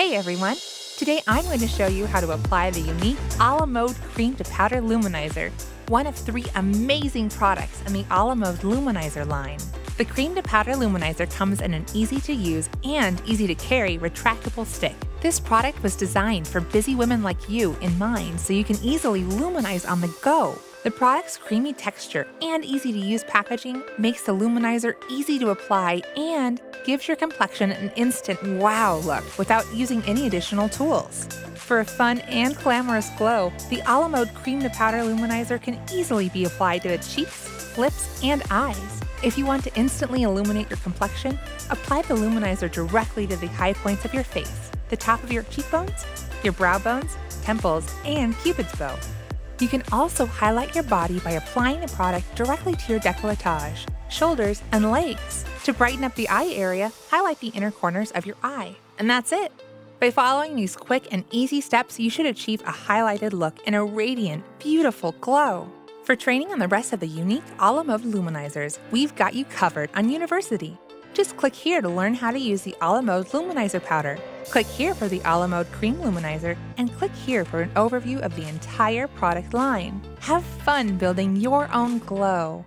Hey everyone! Today I'm going to show you how to apply the Younique A La Mode Cream to Powder Luminizer, one of three amazing products in the A La Mode Luminizer line. The Cream to Powder Luminizer comes in an easy to use and easy to carry retractable stick. This product was designed for busy women like you in mind so you can easily luminize on the go. The product's creamy texture and easy to use packaging makes the luminizer easy to apply and gives your complexion an instant wow look without using any additional tools. For a fun and glamorous glow, the A La Mode Cream to Powder Luminizer can easily be applied to the cheeks, lips, and eyes. If you want to instantly illuminate your complexion, apply the luminizer directly to the high points of your face, the top of your cheekbones, your brow bones, temples, and cupid's bow. You can also highlight your body by applying the product directly to your decolletage, shoulders, and legs. To brighten up the eye area, highlight the inner corners of your eye. And that's it! By following these quick and easy steps, you should achieve a highlighted look and a radiant, beautiful glow. For training on the rest of the Younique A La luminizers, we've got you covered on University. Just click here to learn how to use the A La Luminizer Powder. Click here for the A La Cream Luminizer, and click here for an overview of the entire product line. Have fun building your own glow.